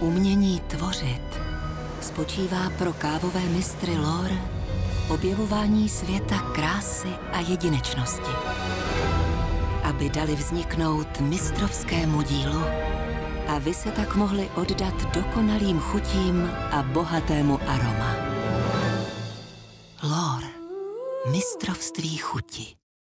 Umění tvořit spočívá pro kávové mistry Lor v objevování světa krásy a jedinečnosti. Aby dali vzniknout mistrovskému dílu a vy se tak mohli oddat dokonalým chutím a bohatému aroma. Lor. Mistrovství chuti.